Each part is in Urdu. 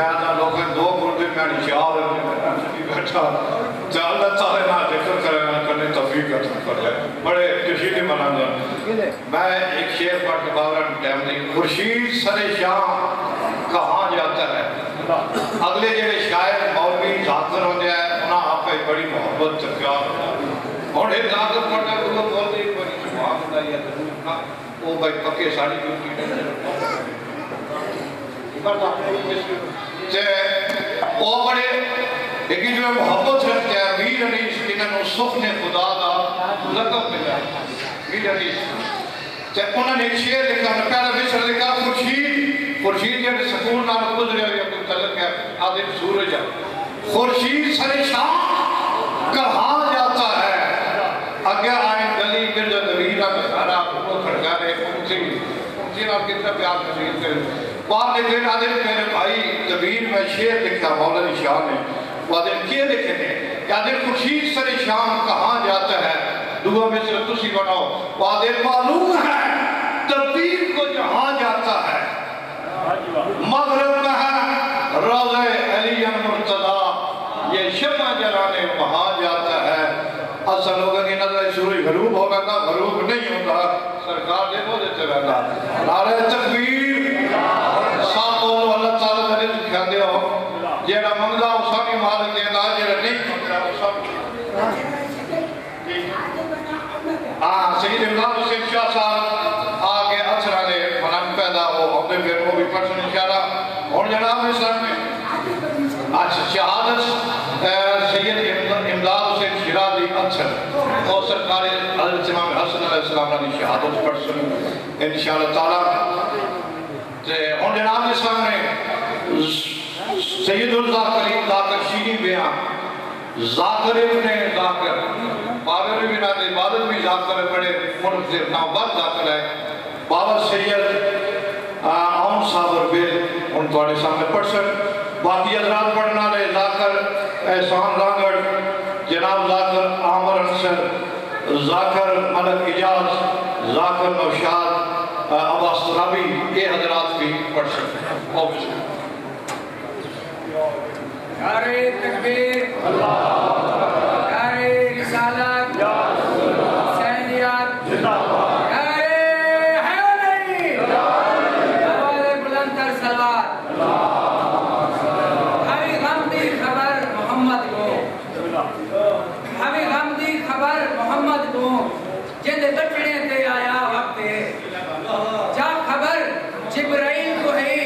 آدھا لوگوں دو گھنٹے میں نشاہ بیٹھا تو اللہ تعالیٰ نہ ذکر کرنا کرنے توفیق عطا کر لے بڑے کشیدے منانا میں ایک شعر پڑھ کے بابران ٹائم نہیں خورشید سر شام کہاں جاتا ہے اگلے جڑے شاعر مولوی ذاکر ہو جائے انہاں آپ پہ بڑی محبت سے پیار اور ایک ذاکر پڑھتا ہے وہ بولتے ہیں بڑی سبحان اللہ یا ضرور کا وہ بھائی پکے ساڑی کیوں کی تے او بڑے لیکن جو محبت رکھتے ہیں میر انیس انہوں نے سخن خدا دا لقب ملا میر انیس تے انہوں نے ایک شعر لکھا انہوں نے پہلا مصر لکھا خورشید خورشید جب سکون نام گزرے ہوئے کوئی تعلق ہے آدم سورج ہے خورشید سر شام کہاں جاتا ہے اگر آئیں گلی مرزا نویرہ میں سارا وہ کھڑکانے اونچی اونچی آپ کتنا پیار نصیب کریں بعد میں دن آدھے میرے بھائی زمین میں شیر لکھا، مولانا شاہ نے۔ وہ آدھے کیے لکھے تھے کہ آدھے خورشید سر شام کہاں جاتا ہے؟ دعا میں سے تسی بناؤ۔ وہ آدھے معلوم ہے تبدیل کو جہاں جاتا ہے۔ مغرب میں ہے روضہ علی مرتضی یہ شمع جلانے وہاں جاتا ہے۔ اصل لوگوں کی نظر سورج غروب ہوگا نا غروب نہیں ہوتا سرکار دے وہ دیتے رہتا نعرہ تکبیر۔ ساتھ بولو اللہ تعالیٰ میرے دکھا دے ہو جیڑا منگلا ہو سامی مالک دے دا جیڑا نہیں منگلا ہو سامی ہاں سید امداد حسین شاہ صاحب آگے اچھرا دے فنان پیدا ہو ہم نے پھر وہ بھی پرسن انشاءاللہ اور جناب اس اسلام میں اچھا شہادت سید امداد حسین شرازی اچھر اور سرکار حضرت امام حسن علیہ السلام نے شہادت پرسن انشاءاللہ تعالیٰ اور جناب نے سید الزاکرین ذاکر شیری بیان۔ ذاکر ابن ذاکر۔ بابر بھی نہ عبادت بھی ذاکر بڑے مرد سے نوبت ذاکر ہے۔ بابر سید آن صابر بیل، ان توڑے سامنے پڑھسن باقی حضرات پڑھنا لے ذاکر احسان رانگڑ، جناب ذاکر عامر انصر، ذاکر ملک اجاز، ذاکر نوشاد عباس ترابی یہ حضرات بھی پڑھ سکتے ہیں آفیس نعرہ تکبیر نعرہ رسالت حسینیت نعرہ حیدری آواز بلند تر سلوات ہمیں غم دی خبر محمد کو ہمیں غم دی خبر محمد کو جند بچڑے تے آیا وقت جا خبر جبرائیل کو ہے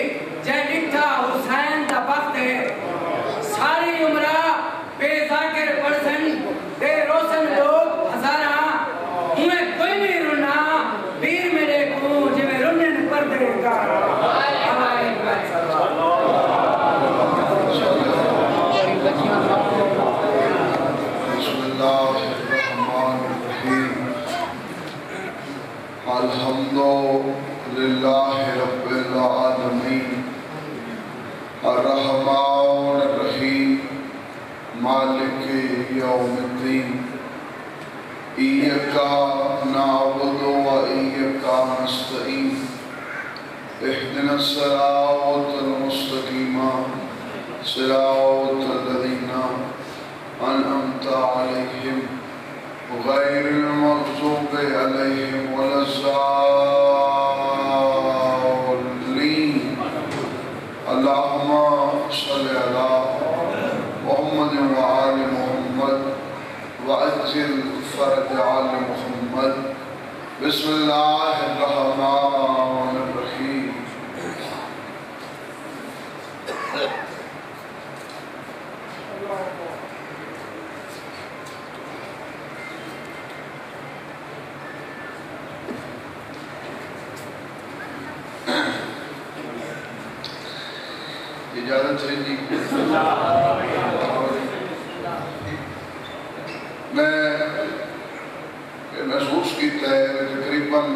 جے لکھا حسین دا بخت ہے ساری عمرہ بے ذاکر پرسن بے روشن لوگ ہزارہ ہمیں کوئی نہیں رونا پیر میرے کو جو میں رنن پر دے گا ہمارے بات سلوات بسم الله الرحمن الرحيم الحمد لله رب العالمين الرحمن الرحيم مالك يوم الدين إياك نعبد وإياك نستعين اهدنا الصراط المستقيم صراط الذين أنعمت عليهم غير المغضوب عليهم ولا الضالين فرج آل محمد. بسم الله الرحمن الرحيم اجازت ہے جی؟ میں محسوس ہے تقریباً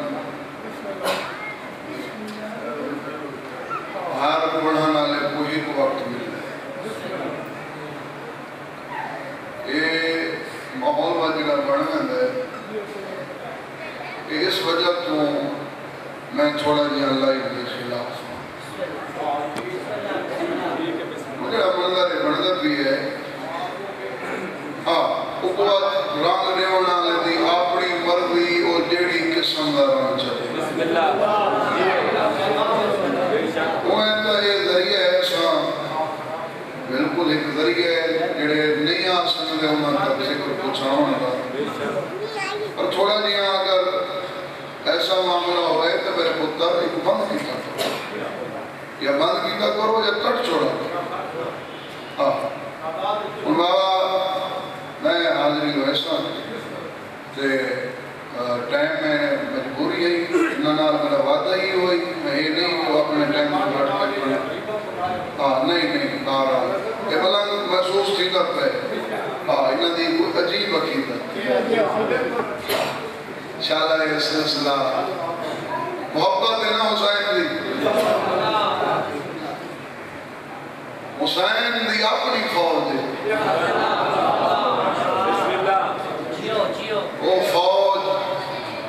ہر پڑھنے والے کو ہی وقت ملتا ہے یہ ماحول کا جڑا بن گیا ہے اس وجہ تو میں تھوڑا جہا لائف کے خلاف ہوں وہ ہے ذریعہ ہے سام بالکل ایک ذریعہ ہے جڑے نہیں آ سکتے انہوں تک ذکر پہنچاؤں گا اور تھوڑا جہاں اگر ایسا معاملہ ہوئے تو میرے پتر ایک بند کیتا۔ کرو یا بند کیتا کرو یا کٹ چھوڑا۔ انشاءاللہ یہ سلسلہ محبت ہے نا حسین دی حسین دی اپنی فوج ہے وہ فوج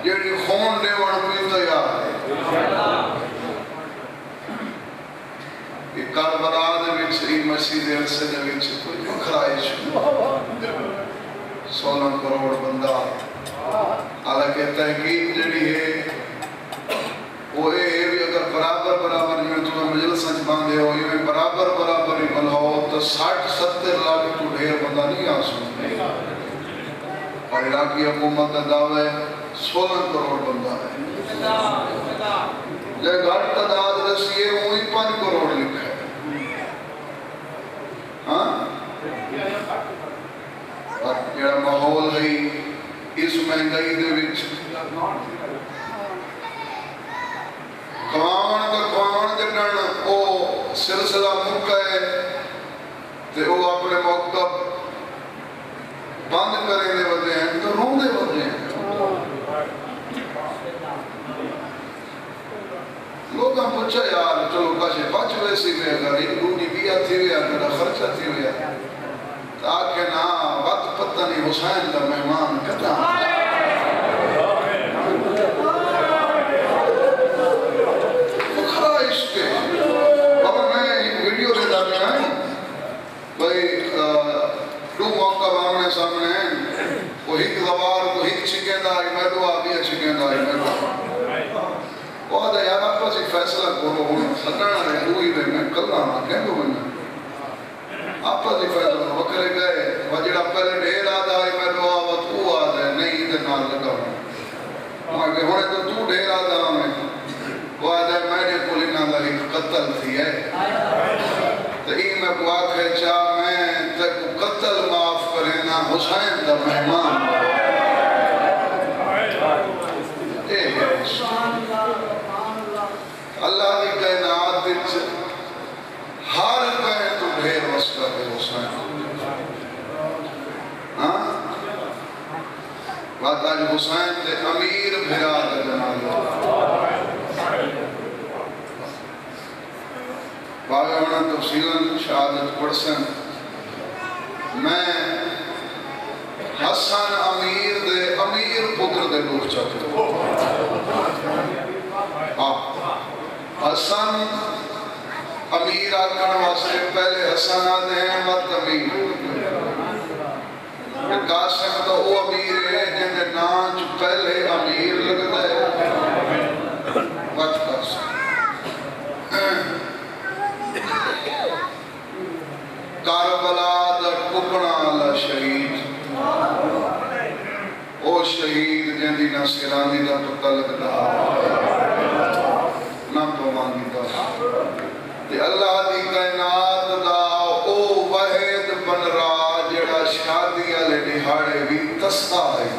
جیڑی خون دے وڑ کوئی تیار ہے کربلا دے وچ ای مسجد عرصے دے وچ کوئی مکھرائش سولہ کروڑ بندہ۔ اللہ حالانکہ تحقیق جڑی ہے، وہ اے بھی اگر برابر برابر میں تو مجلس سنج باندھے ہو یہ برابر برابر ہی بناؤ تو ساٹھ ستر لاکھ تو ڈھیر بندہ نہیں آ سکتے اور عراقی حکومت کا دعوی سولہ کروڑ بندہ ہے۔ جے گھٹ تعداد رسی ہے وہی پانچ کروڑ لکھا ہے۔ ہاں؟ اور جڑا ماحول ہے اس مہنگائی دے وچ کھواون تے کھواون جنن او سلسلہ مکہ ہے تے او اپنے موقف بند کرے دے ودے ہیں تو رون دے ودے ہیں لوگاں پوچھا یار چلو کاشے بچ ویسی میں اگر ایک دونی بیا تھی ہویا میرا خرچہ تھی ہویا تاکہ نا وقت پتہ نہیں حسین کا مہمان کتا مکھرا عشق ہے اب میں ایک ویڈیو دے درمیان بھئی دو موقع آمنے سامنے۔ ہیں وہ ہک دوار کو ہک چکے دا آئی میں دو آبیا چکے دا آئی میں دو۔ وہ آدھا یار، آپ پاس ایک فیصلہ کرو۔ ہوں سکرنا رہے دوئی دے، میں کلنا ہاں کہہ دو میں آپ پاس ایک فیصلہ وکرے گئے۔ وجڑا پہلے ڈھیر آدھا ہے، میں دو آوت تو آدھا ہے، نہیں ادھر نال لگا ہوں وہاں کہ ہونے تو تو ڈھیر آدھا ہمیں ہاں وہ آدھا ہے، میں نے کولی نہ دا ایک قتل تھی ہے تو این میں کو آکھے چاہ میں تک قتل معاف کرے نا حسین دا مہمان اے ہے اللہ دی کائنات وچ ہر کہیں تو ڈھیر وسکا ہے حسین ہاں بات آج حسین تے امیر بھرا دا جناب۔ باغ ہونا تفصیلاً شہادت پڑسن میں حسن امیر دے امیر پتر دے لوگ چاہتے ہاں۔ حسن امیر آکھن واسطے پہلے حسن آدھے ہیں مت امیر۔ قاسم تو وہ امیر ہے جن دے نام چ پہلے امیر لگتا ہے مت قاسم کاربلا دا ٹکڑا والا شہید او شہید جن دی نہ سرانی دا پتہ لگتا نہ پوانی دا تے اللہ دی کائنات دا او واحد بن را جڑا شادی والے دہاڑے بھی تستا ہے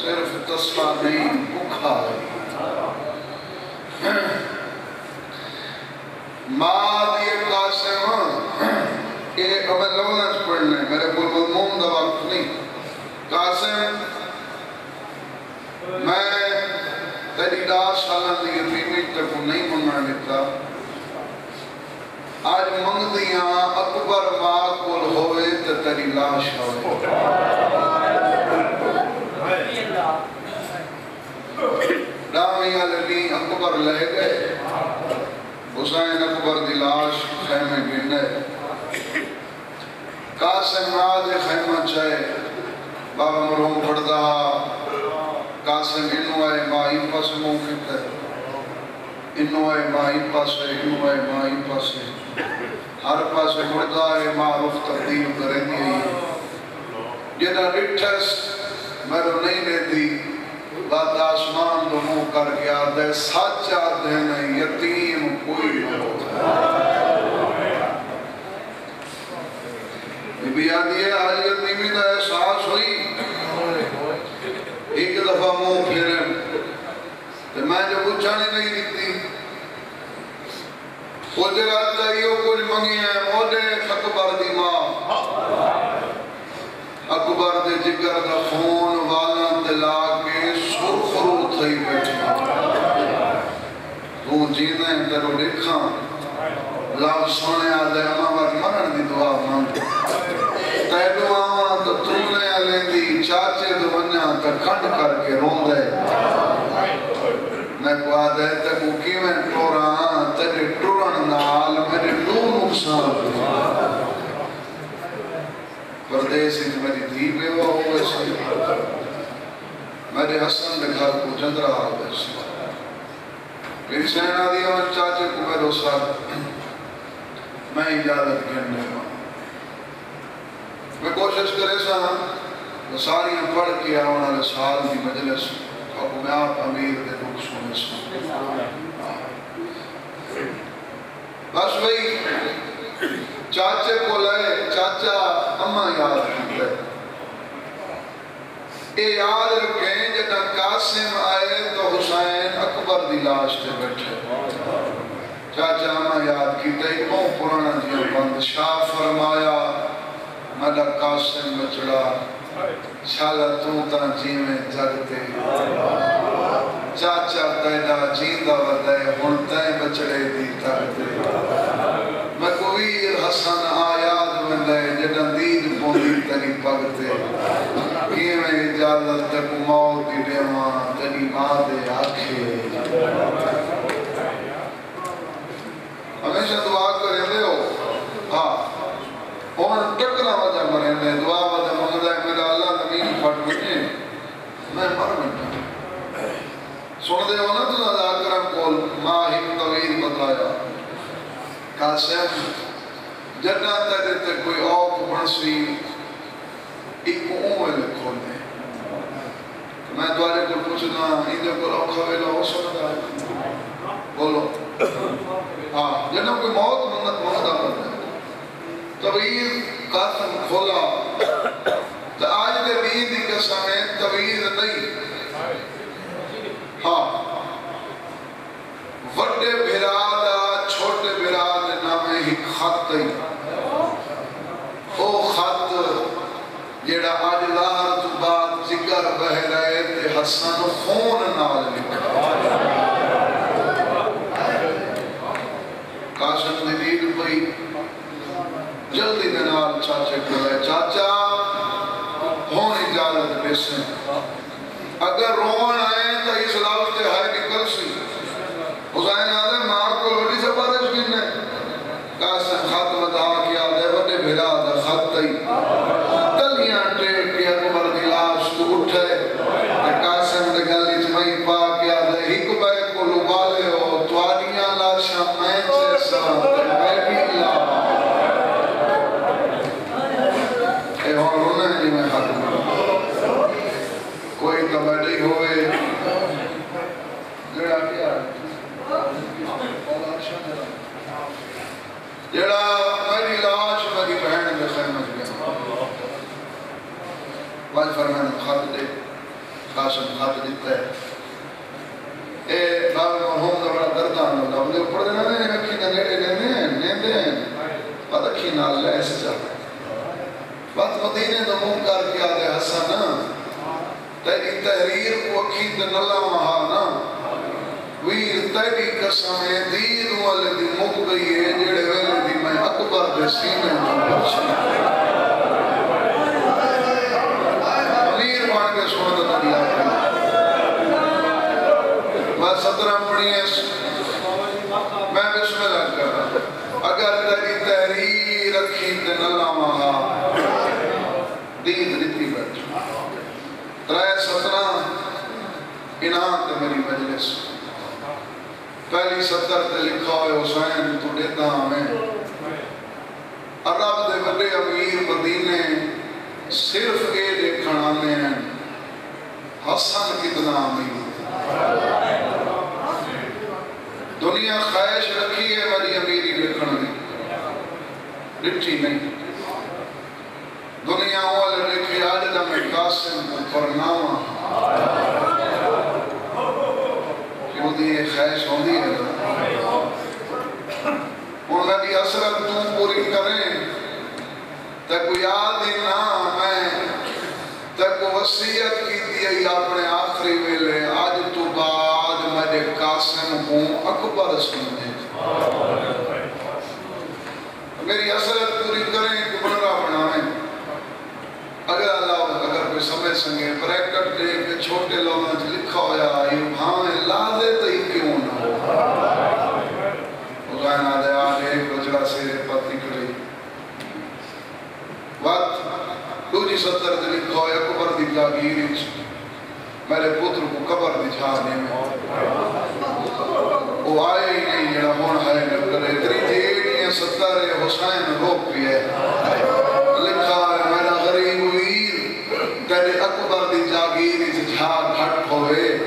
صرف تستا نہیں بھوکا ہے ماں دیئے قاسم یہ ہمیں لونا پڑھنا ہے میرے بول مضمون دا وقت نہیں قاسم، میں تیری دار سالن دی یتیمی تک نہیں منگا دیتا آج منگ دیاں اکبر ماں کل ہوئے تے تیری لاش ہوئے۔ ڈامی علی اکبر لے گئے۔ حسین اکبر دی لاش خیمے گنڈے قاسم راج خیمہ چاہے۔ بابا مرہم پڑھدا قاسم انو آئے مائی پاس موقف ہے انو آئے مائی پاس ہے انو آئے مائی پاس ہے ہر پاس مردہ ہے معروف تبدیل کریں دی جنہ ڈٹھس میرے نہیں دے دی رات آسمان تو منہ کر کے آدھے سچ آدھے نہیں یتیم کوئی نہ ہو بی بی آدھی ہے آج یتیمی کا احساس ہوئی ایک دفعہ منہ تو میں جو پوچھانی نہیں دیتی وہ جگہ چاہیے کچھ منگی ہے موڈے اکبر دی ماں اکبر دے جگر دا خون والا دلا کے سرخرو تھئی بیٹھا تو جینے تیرو دیکھا لو سونے آدھے اما بات مرن دی دعا مانگ تیلو آما تو تولے آلے دی چاچے دو بنیا کر کے رون دے میں کو آدھے تے کو کیویں ٹورا، تیرے ٹورن نال میرے دو نقصان پردیس ہی میری دھی بیوہ ہو گئے سی۔ میرے حسن نے گھر کو جندرہ آ گئے سی۔ میری سینہ دیا میں چاچے کو میرے ساتھ میں اجازت کرنے ہوں۔ میں کوشش کرے سا۔ وہ پڑھ کے آنے والے سال کی مجلس، اب میں آپ امیر دے دکھ سنے سا بس بھئی چاچے کو لیے چاچا، اما یاد کرتے اے یاد رکھیں، جب قاسم آئے تو حسین اکبر دی لاش تے بیٹھے۔ چاچا، اما یاد کی تے کون پرانا جیاں بند؟ شاہ فرمایا مدہ قاسم بچڑا شالا تو تا جیویں جگتے چاچا تیدا جیندہ ودائے ہن تائیں بچڑے دی ترتے میں کوئی حسن آیات میں لے جڑا دید پوندی تنی پگتے کیے میں اجازت تک موت دی دیواں تنی ماں دے آکھے ہمیشہ دعا کریں دے ہو ہاں ہون ٹکرا وجہ مریں دے دعا وجہ مگدہ میرا اللہ زمین پھٹ بجے میں مر بنتا سن دے ہو نا تو ادا کرم کول ماں ہی طویل بتایا قاسم جنہ تیرے تے کوئی اوک بنسی ایک اوہ لکھو دے میں دوارے کو پوچھنا ایدے کو اوکھا ویلا ہو سکتا ہے بولو ہاں جنہ کوئی موت منت مہدہ بنتا ہے طویل قاسم کھولا تو آج دے دین دی قسم ہے طویل نہیں ہاں وڈے بھرادا چھوٹے براد نامے ہی خط ہی او خط جیڑا آج لار تو ذکر بہ حسن خون نال لکھا قاسم دی دید پئی جلدی دنال چاچے کو ہے چاچا ہون اجازت پیسے اگر روان آئے تو اس لفظ تے ہائے نکل سی حسین آدھے مار کو لوٹی سے بارش گرنے قاسم خط بتا کیا دے بڑے بھرا دا خط تی تلیاں ٹیک کے اکبر دی لاش تو اٹھے تے قاسم دے گلی چمئی پا کیا دے ہک بے کو لبالے ہو تواریاں لاشاں میں سے سان تے میں بھی لا اے ہون رونے جی میں حق کوئی کمیٹی ہوئے جڑا کیا جڑا میری لاش میری بہن کے خیمت گیا واج فرمان خط دے قاسم دیتا ہے۔ اے باب مرحوم دا بڑا درد دردان ہوتا ہے اوپر دینا نے اکھی دے نیڑے لیندے ہیں لیندے ہیں بات اکھی نال لے، ایسے چل۔ بات مدینے دا منہ کر کے آدھے حسن۔ تیری تحریر کو اکھی دے نلا مہا نا۔ ویر تیری قسم دید والے دی مک گئی ہے، جڑے ویلے دی میں اکبر دے سینے جو پرچی پڑھنی ہے میں بسم اللہ کر رہا اگر تیری تحریر رکھی تے نہ لاواں، دید رتی بچ۔ ترے سترہ انہاں تے میری مجلس۔ پہلی ستر تے لکھا ہوئے حسین، تو دیتا ہمیں عرب دے بڑے امیر مدینے صرف اے دیکھنا میں حسن کتنا امیر دنیا خواہش رکھی ہے ولی امیری لکھن میں ڈٹھی نہیں۔ دنیا والا لکھی آج دا میں قاسم فرناوا کیوں دی یہ خواہش ہوندی ہے؟ انہوں نے اثرت تو پوری کریں۔ تک یاد ہی نہ میں تک وسیعت کی دی اپنے آخری میں ویلے۔ ہوں، اکبر سکون ہے میری اثرت پوری کریں کہ گمرہ بنائیں۔ اگر اللہ اگر کوئی سمجھ سنگے بریکٹ دے کے چھوٹے لوگوں نے لکھا ہویا یہ بھائیں لازے تو ہی کیوں نہ ہو؟ غائن آدھے آج ایک وجہ سے پت نکلی وقت دو جی ستر دے لکھا ہویا کبر دی لاغیر میرے پتر کو کبر دکھا دے میں۔ وہ آئے ہی نہیں جڑا ہونا ہے نکل اتنی تیڑی ستر حسین روک پی ہے۔ لکھا ہے، میرا غریب ویر تیرے اکبر دی جاگیری جھا گھٹ ہوئے۔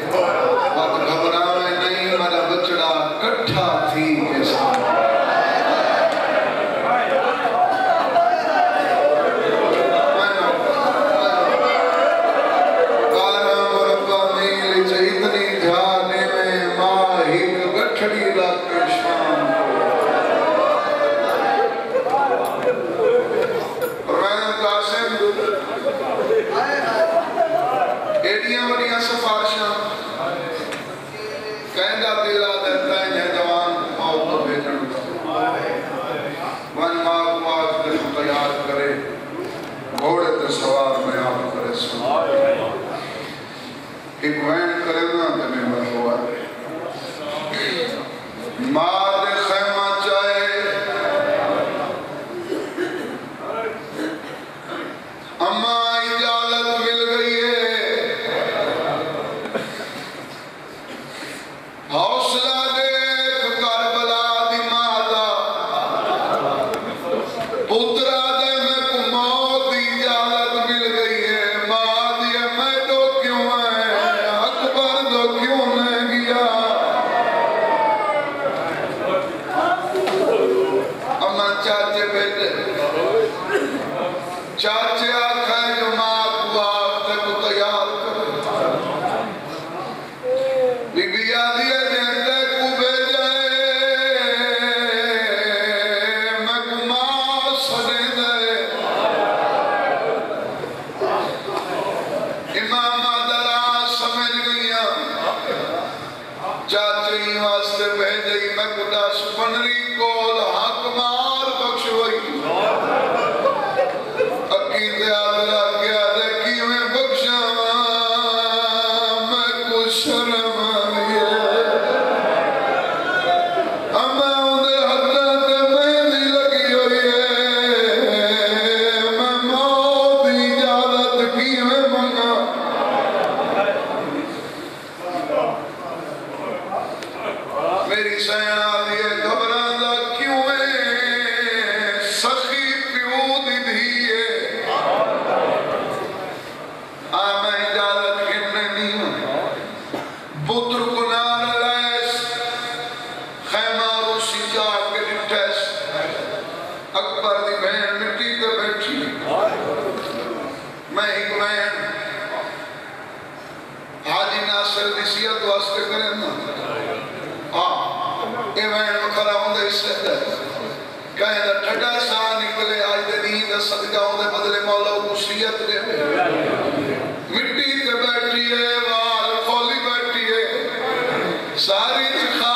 Daarin gaat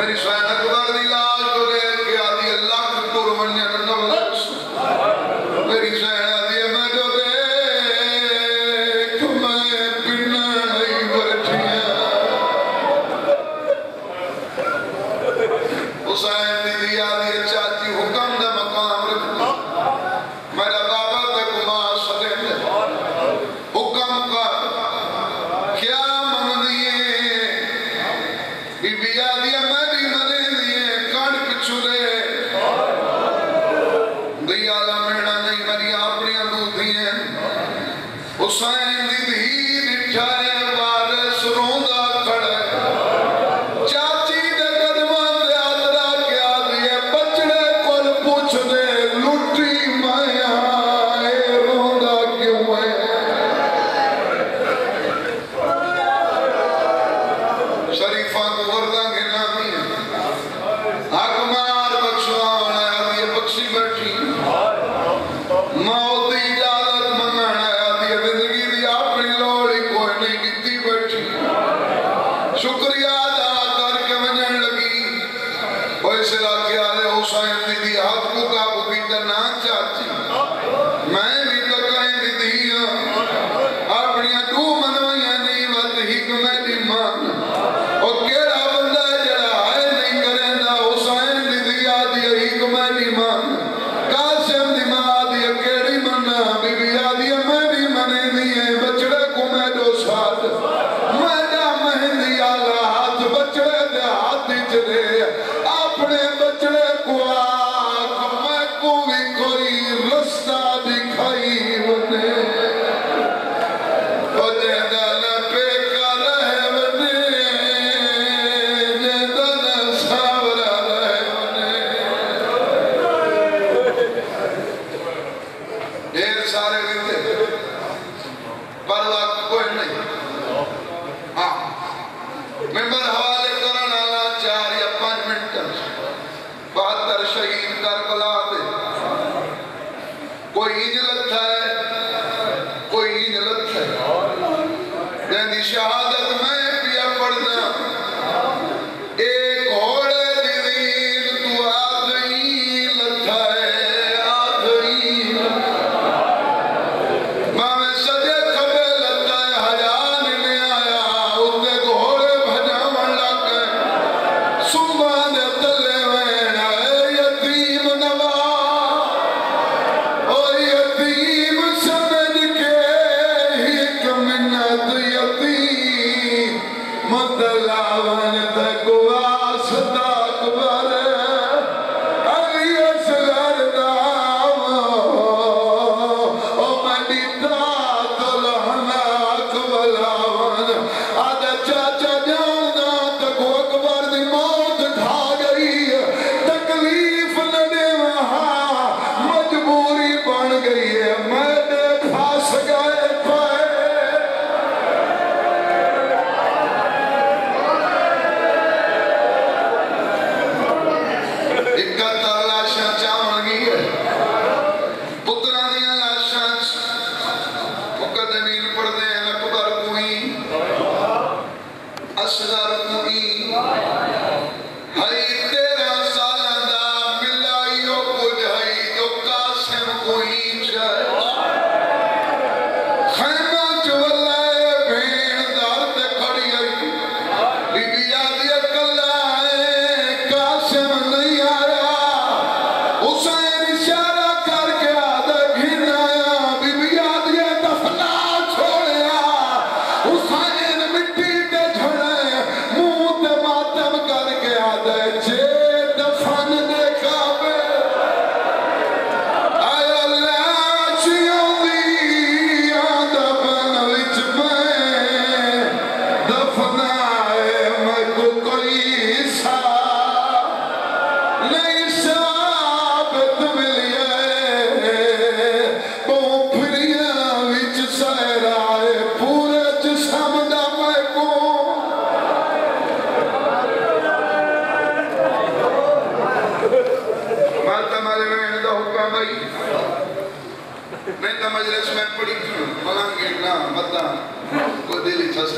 میری سوین اکبر دی لاش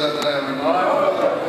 میں